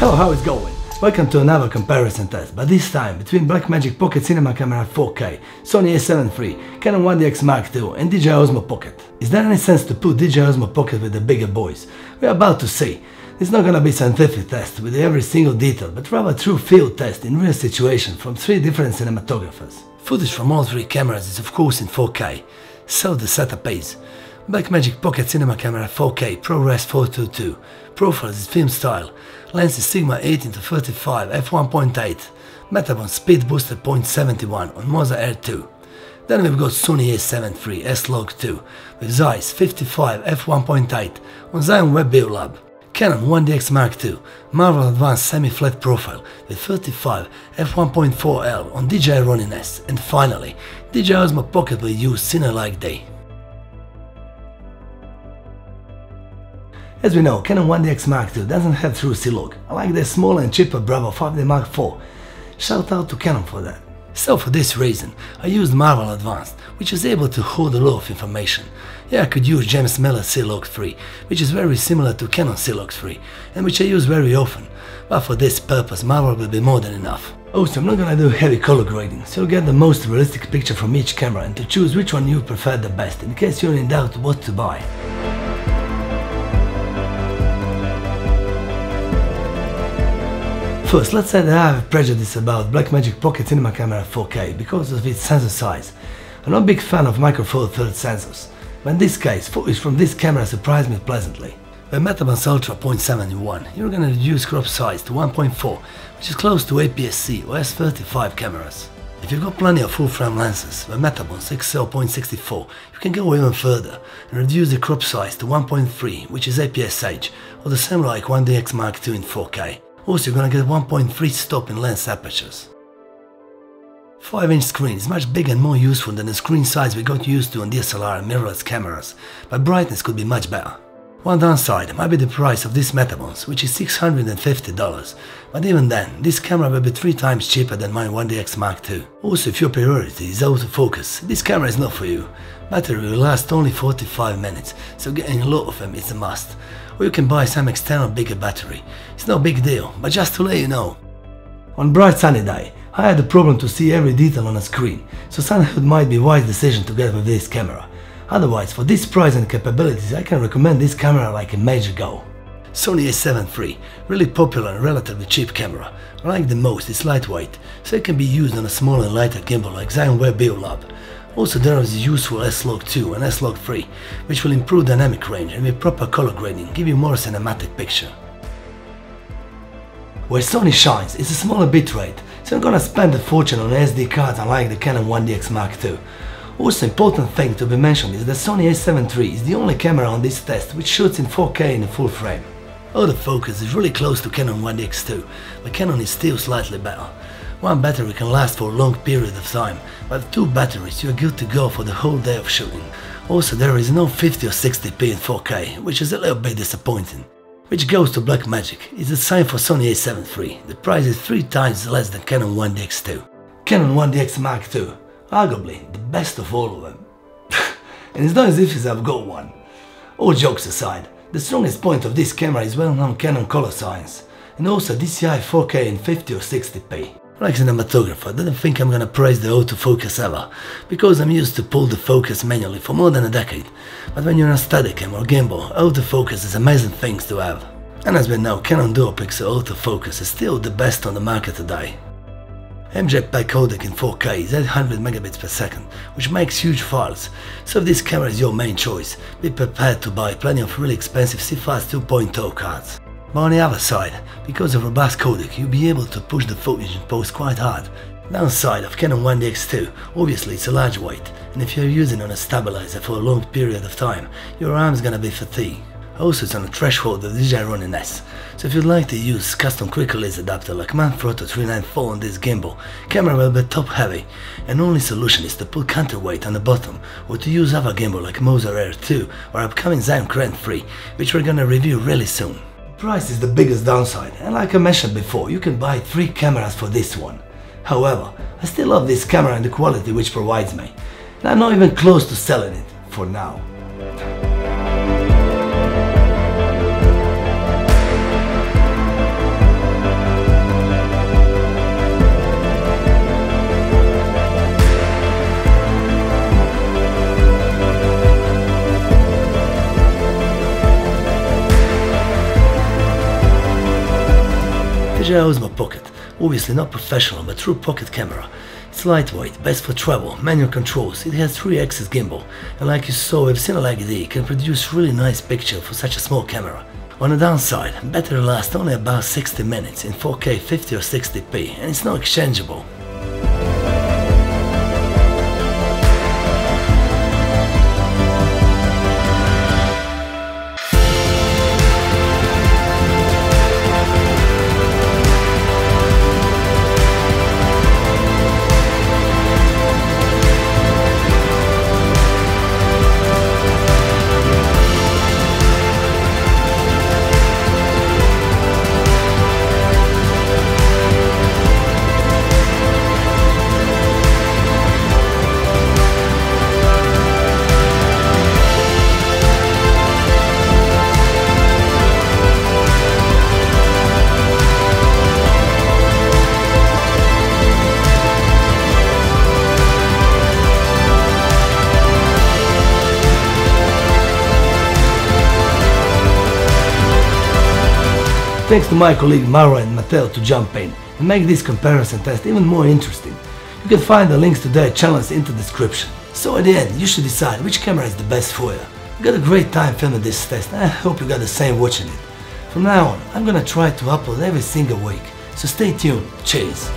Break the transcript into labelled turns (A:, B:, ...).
A: Hello, how is going? Welcome to another comparison test, but this time between Blackmagic Pocket Cinema Camera 4K, Sony a7 III, Canon 1DX Mark II and DJI Osmo Pocket. Is there any sense to put DJI Osmo Pocket with the bigger boys? We're about to see. It's not gonna be scientific test with every single detail, but rather true field test in real situation from three different cinematographers. Footage from all three cameras is of course in 4K, so the setup is Blackmagic Pocket Cinema Camera 4K ProRes 422. Profile is film style. Lens is Sigma 18-35 f1.8. Metabones speed booster 0.71 on Moza Air 2. Then we've got Sony a7 III S-Log 2 with Zeiss 55 f1.8 on Zhiyun Weebill Lab. Canon 1DX Mark II Marvel Advanced Semi-Flat Profile with 35 f1.4L on DJI Ronin S and finally DJI Osmo Pocket will use Cine like day. As we know, Canon 1DX Mark II doesn't have true C-Log, like the smaller and cheaper Bravo 5D Mark IV. Shout out to Canon for that. So for this reason, I used Marvel Advanced, which is able to hold a lot of information. Yeah, I could use James Miller C-Log 3, which is very similar to Canon C-Log 3, and which I use very often, but for this purpose Marvel will be more than enough. Also, I'm not gonna do heavy color grading, so you'll get the most realistic picture from each camera and to choose which one you prefer the best, in case you're in doubt what to buy. First, let's say that I have a prejudice about Blackmagic Pocket Cinema Camera 4K because of its sensor size. I'm not a big fan of Micro Four Thirds sensors, but in this case, footage from this camera surprised me pleasantly. With Metabones Ultra 0.71, you're gonna reduce crop size to 1.4, which is close to APS-C or S35 cameras. If you've got plenty of full-frame lenses with Metabones XL.64, you can go even further and reduce the crop size to 1.3, which is APS-H, or the same like 1DX Mark II in 4K. Also, you're gonna get 1.3 stop in lens apertures. 5-inch screen is much bigger and more useful than the screen size we got used to on DSLR and mirrorless cameras, but brightness could be much better. One downside might be the price of this Metabones, which is $650, but even then, this camera will be 3 times cheaper than my 1DX Mark II. Also, if your priority is autofocus, this camera is not for you. Battery will last only 45 minutes, so getting a lot of them is a must. Or you can buy some external bigger battery. It's no big deal, but just to let you know. On bright sunny day, I had a problem to see every detail on a screen, so sunhood might be wise decision to get with this camera. Otherwise, for this price and capabilities, I can recommend this camera like a major go. Sony a7 III, really popular and relatively cheap camera. I like the most it's lightweight, so it can be used on a smaller and lighter gimbal like Zhiyun Weebill Lab. Also there is useful S-Log 2 and S-Log 3, which will improve dynamic range and with proper color grading give you more cinematic picture. Where Sony shines is a smaller bitrate, so I'm gonna spend a fortune on SD cards unlike the Canon 1DX Mark II. Also important thing to be mentioned is that Sony a7 III is the only camera on this test which shoots in 4K in full frame. Autofocus is really close to Canon 1DX II, but Canon is still slightly better. One battery can last for a long period of time, but two batteries you are good to go for the whole day of shooting. Also there is no 50 or 60p in 4K, which is a little bit disappointing. Which goes to Blackmagic, it's the same for Sony a7 III, the price is 3 times less than Canon 1DX2. Canon 1DX Mark II, arguably the best of all of them. and it's not as if I've got one. All jokes aside, the strongest point of this camera is well-known Canon color science, and also DCI 4K in 50 or 60p. Like cinematographer, I didn't think I'm gonna praise the autofocus ever, because I'm used to pull the focus manually for more than a decade. But when you're on a Steadicam or gimbal, autofocus is amazing things to have. And as we know, Canon Dual Pixel autofocus is still the best on the market today. MJPEG codec in 4K is 800 megabits per second, which makes huge files, so if this camera is your main choice, be prepared to buy plenty of really expensive CFast 2.0 cards. But on the other side, because of robust codec, you'll be able to push the footage in post quite hard. Downside of Canon 1DX2, obviously it's a large weight, and if you're using on a stabilizer for a long period of time, your arm's gonna be fatigued. Also it's on a threshold of DJI Ronin S, so if you'd like to use custom quick release adapter like Manfrotto 394 on this gimbal, camera will be top heavy, and only solution is to put counterweight on the bottom, or to use other gimbal like Moza Air 2 or upcoming Zhiyun Crane 3, which we're gonna review really soon. Price is the biggest downside, and like I mentioned before, you can buy 3 cameras for this one. However, I still love this camera and the quality which provides me, and I'm not even close to selling it, for now. DJI Osmo Pocket, obviously not professional but true pocket camera. It's lightweight, best for travel, manual controls, it has 3-axis gimbal, and like you saw with D, can produce really nice picture for such a small camera. On the downside, battery lasts only about 60 minutes in 4K 50 or 60p, and it's not exchangeable. Thanks to my colleague Mauro and Mateo to jump in and make this comparison test even more interesting. You can find the links to their channels in the description. So at the end, you should decide which camera is the best for you. I got a great time filming this test and I hope you got the same watching it. From now on, I'm gonna try to upload every single week, so stay tuned, cheers!